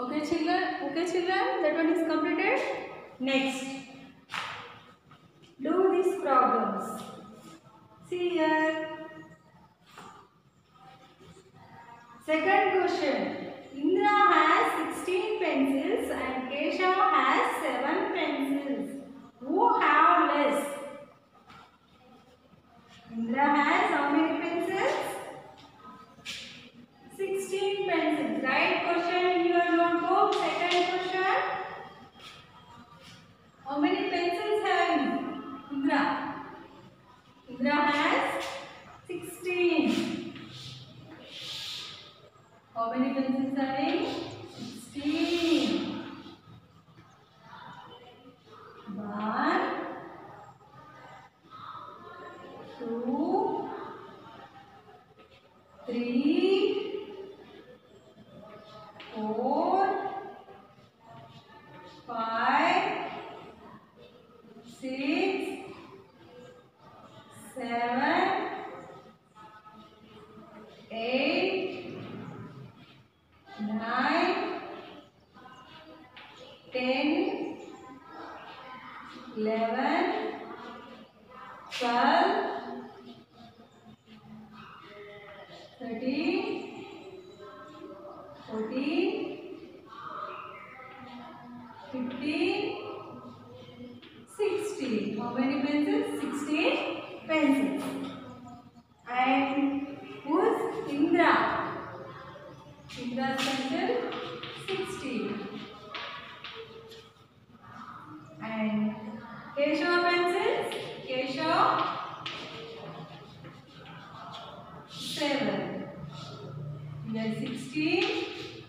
Okay children, okay children, that one is completed. Next, do these problems. See here. Second question. Indra has 16 pencils and Keshav Indra has 16. How many pencils are in? 16. 1, 2, 3, ten eleven twelve thirteen fourteen fifteen sixteen how many pencil sixteen pencils Here 16.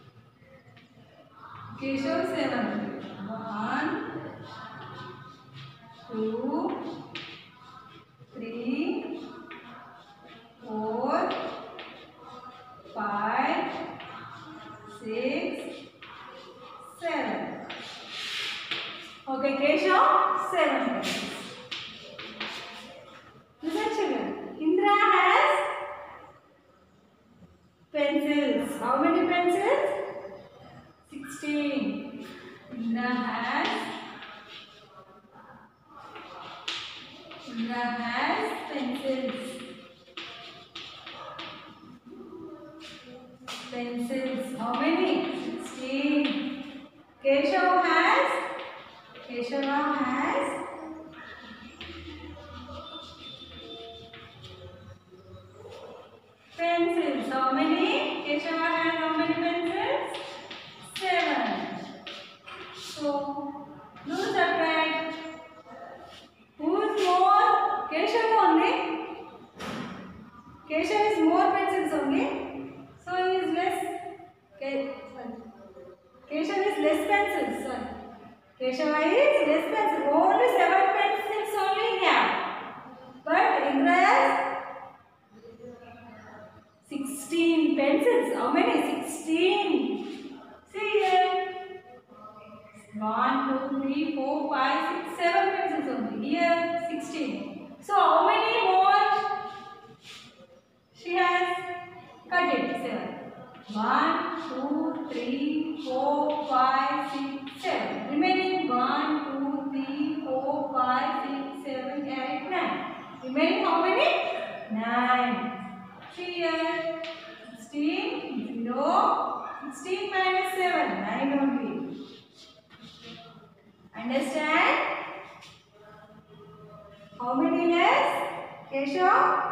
Keshav 7. 1, 2, 3, 4, 5, 6, 7. Okay, Keshav, 7 pencils. Listen children, Indra has pencils. How many pencils? 16. Indra has Indra has pencils. Pencils. How many? 16. Keshav has Keshava has pencils. How many? Keshava has how many pencils? Seven. So, do subtract. Who's more? Keshava only. Keshav is more pencils only. So, he is less. Ke- sorry. Keshav is less pencils. Sorry. Keshava is pencils. Only seven pencils only have. But Indra has 16 pencils. How many? 16. See here. 1, 2, 3, 4, 5, 6, 7 pencils only. Here 16. So how many more she has? Cut it. 7. 1, 2, 3, 4, 5, 6, 7. Remaining 1, 2, 3, 4, 5, 6, 7, 8, 9. Remaining how many? 9. See here. 16, 0, 16 minus 7, 9 only. Understand? How many less? Keshav?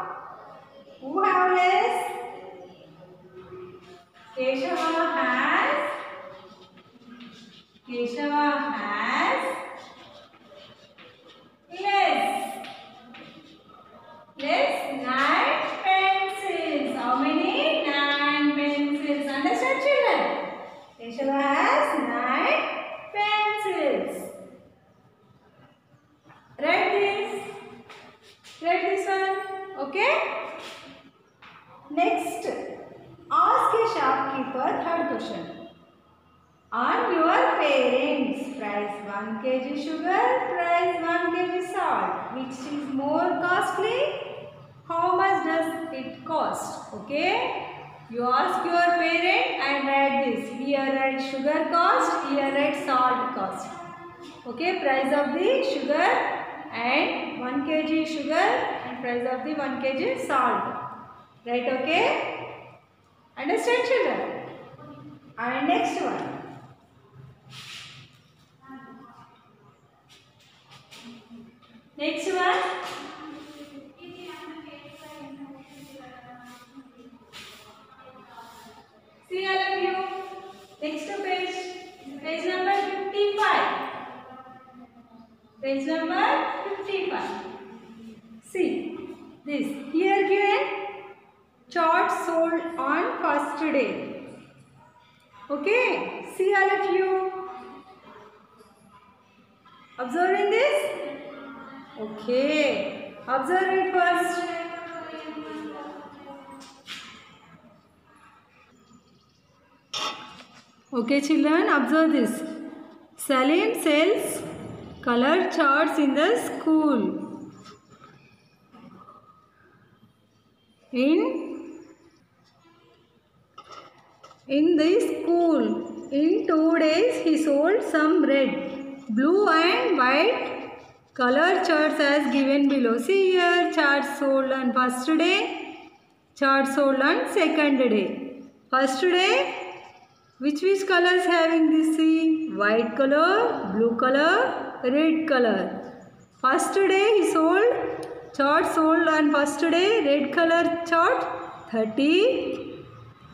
Keshava has nine pencils. Write this. Write this one. Okay? Next, ask a shopkeeper third question. On your parents, price 1 kg sugar, price 1 kg salt. Which is more costly? How much does it cost okay you ask your parent and write this here write sugar cost, here write salt cost. Okay, price of the sugar and 1 kg sugar and price of the 1 kg salt. Right, okay? Understand children? And next one. Next one. See all of you. Next page. Page number 55. Page number 55. See this. Here given chart sold on first day. Okay. See all of you. Observing this? Okay. Observe it first. Okay, children, observe this. Salim sells color charts in the school. In in the school, in two days, he sold some red, blue, and white color charts as given below. See here, charts sold on first day, charts sold on second day. First day, which which colors having this see? White color, blue color, red color. First day he sold chart sold on first day red color chart 30,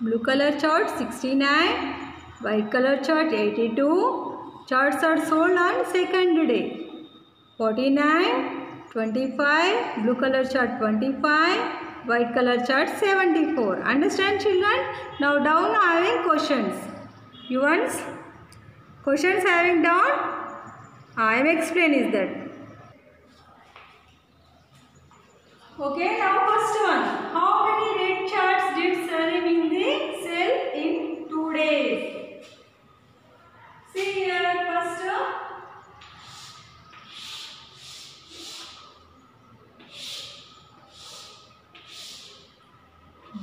blue color chart 69, white color chart 82. Charts are sold on second day 49, 25, blue color chart 25, white color chart 74. Understand children? Now down having questions. You want questions having down? I am explain is that. Okay, now first one. How many red charts did Salim in the sell in two days? See here first.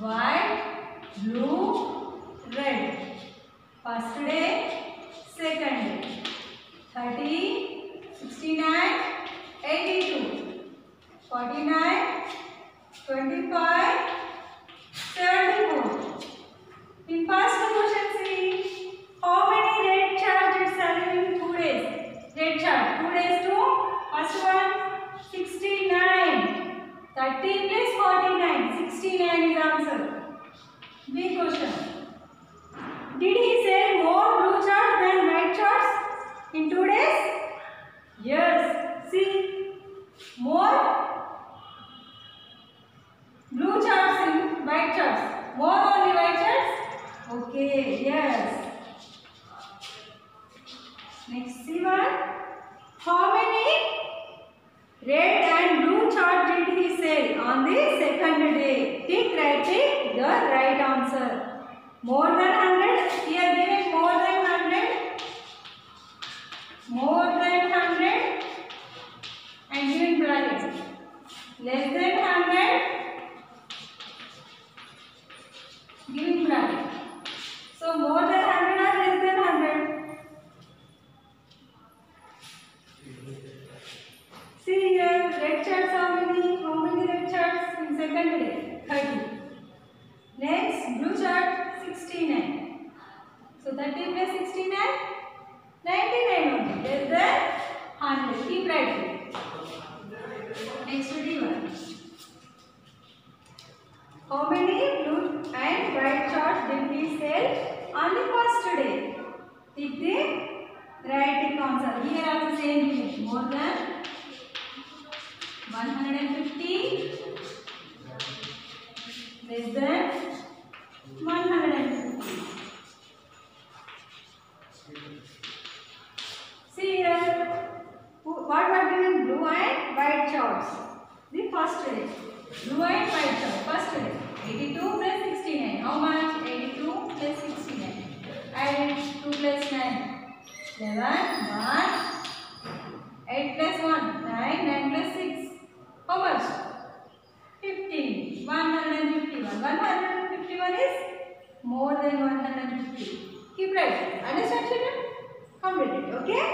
White, blue, red. First day second day thirty sixty nine eighty two forty nine twenty five and blue chart did he sell on the second day? Think right, take the right answer. More than 100, here given more than 100, more than 100 and given bracket. Less than 100, given 69, 99 only. Less than 100. Keep writing. Next to D1. How many blue and white did we sell on the first day? Same. More than 150 less than 82 plus 69. How much? 82 plus 69. Add 2 plus 9. 11, 1. 8 plus 1, 9, 9 plus 6. How much? 15. 151. 151 is more than 150. keep writing. Understand children? Complete it. Okay?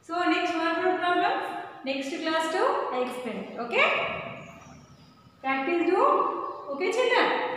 So next one more problem. Next class to I explain. Okay? Practice do. Okay children?